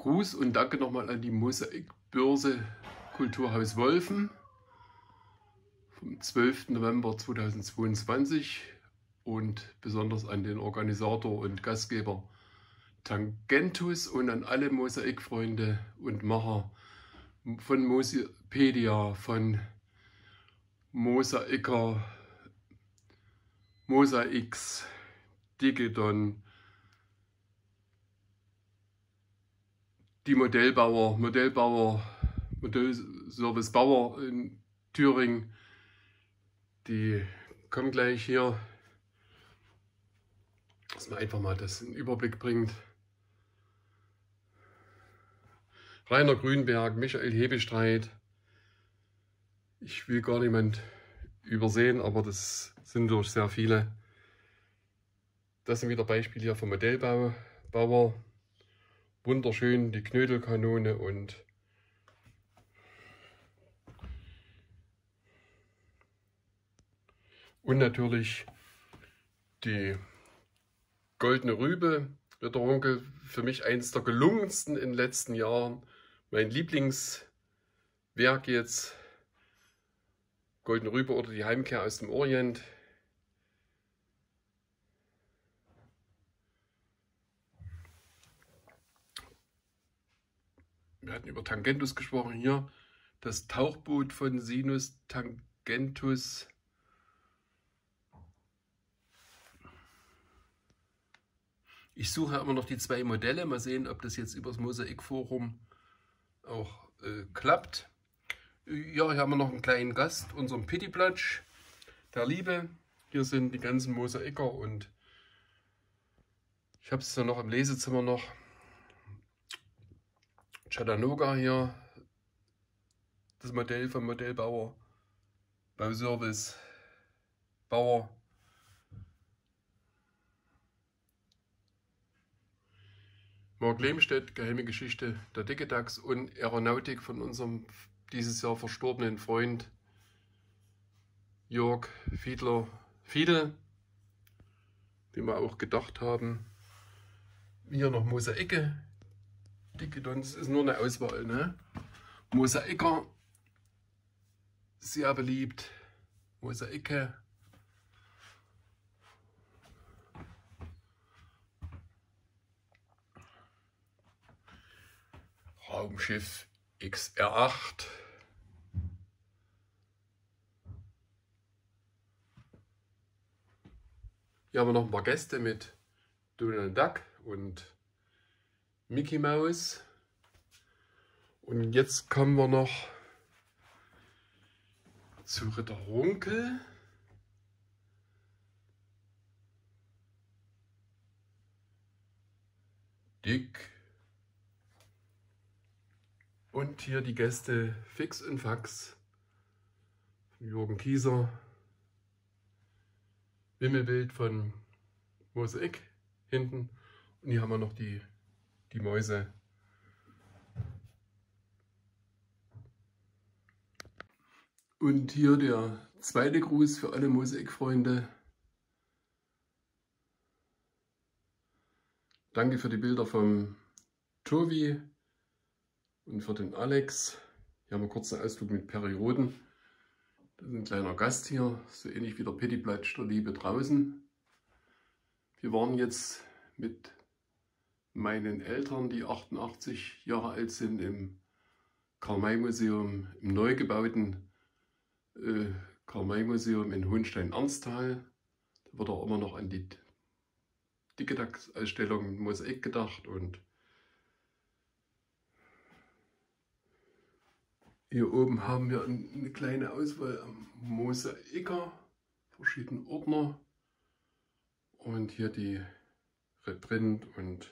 Gruß und danke nochmal an die Mosaikbörse Kulturhaus Wolfen vom 12. November 2022 und besonders an den Organisator und Gastgeber Tangentus und an alle Mosaikfreunde und Macher von Mosapedia, von Mosaiker, Mosaix, Digidon, die Modellbauer, Modellbauer, Modellservice Bauer in Thüringen, die kommen gleich hier, dass man einfach mal das in Überblick bringt. Rainer Grünberg, Michael Hebestreit. Ich will gar niemand übersehen, aber das sind durch sehr viele. Das sind wieder Beispiele hier vom Modellbauer. Wunderschön die Knödelkanone und und natürlich die Goldene Rübe, Ritterhunkel, für mich eines der gelungensten in den letzten Jahren. Mein Lieblingswerk jetzt, Goldene Rübe oder die Heimkehr aus dem Orient. Über Tangentus gesprochen hier. Das Tauchboot von Sinus Tangentus Ich suche immer noch die zwei Modelle. Mal sehen, ob das jetzt übers Mosaikforum auch äh, klappt. Ja, hier haben wir noch einen kleinen Gast, unseren Pittiplatsch der Liebe. Hier sind die ganzen Mosaiker und ich habe es ja noch im Lesezimmer noch. Chattanooga hier, das Modell vom Modellbauer, Bauservice, Bauer Mark Lehmstedt, Geheime Geschichte der Dickedax und Aeronautik von unserem dieses Jahr verstorbenen Freund Jörg Fiedler Fiedel, den wir auch gedacht haben. Hier noch Mosaike. Dickedons ist nur eine Auswahl. Ne? Mosaiker, sehr beliebt. Mosaike. Raumschiff XR8. Hier haben wir noch ein paar Gäste mit Donald Duck und Mickey Mouse. Und jetzt kommen wir noch zu Ritter Runkel. Dick und hier die Gäste Fix und Fax Jürgen Kieser. Wimmelbild von Mosaik hinten. Und hier haben wir noch die, die Mäuse. Und hier der zweite Gruß für alle Mosaikfreunde. Danke für die Bilder vom Tobi und für den Alex, hier haben wir kurz einen Ausflug mit Perioden. Das ist ein kleiner Gast hier, so ähnlich wie der Pittiplatsch der Liebe draußen. Wir waren jetzt mit meinen Eltern, die 88 Jahre alt sind, im Karl-May-Museum, im neu gebauten äh, Karl-May-Museum in Hohenstein-Ernsthal. Da wird auch immer noch an die Dickedax-Ausstellung Mosaik gedacht und Hier oben haben wir eine kleine Auswahl am Mosaiker, verschiedene Ordner und hier die Reprint und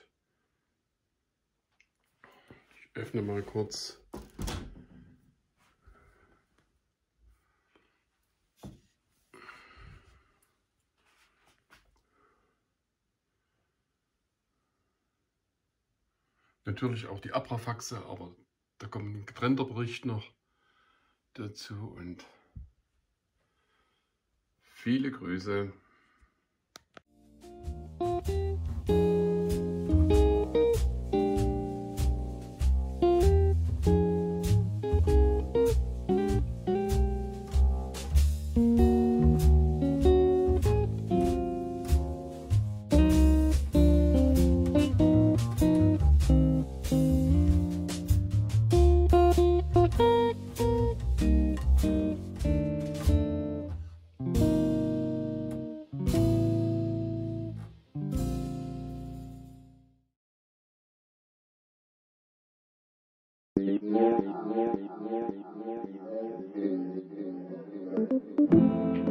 öffne mal kurz. Natürlich auch die Abrafaxe, aber da kommt ein getrennter Bericht noch dazu und viele Grüße. Thank you.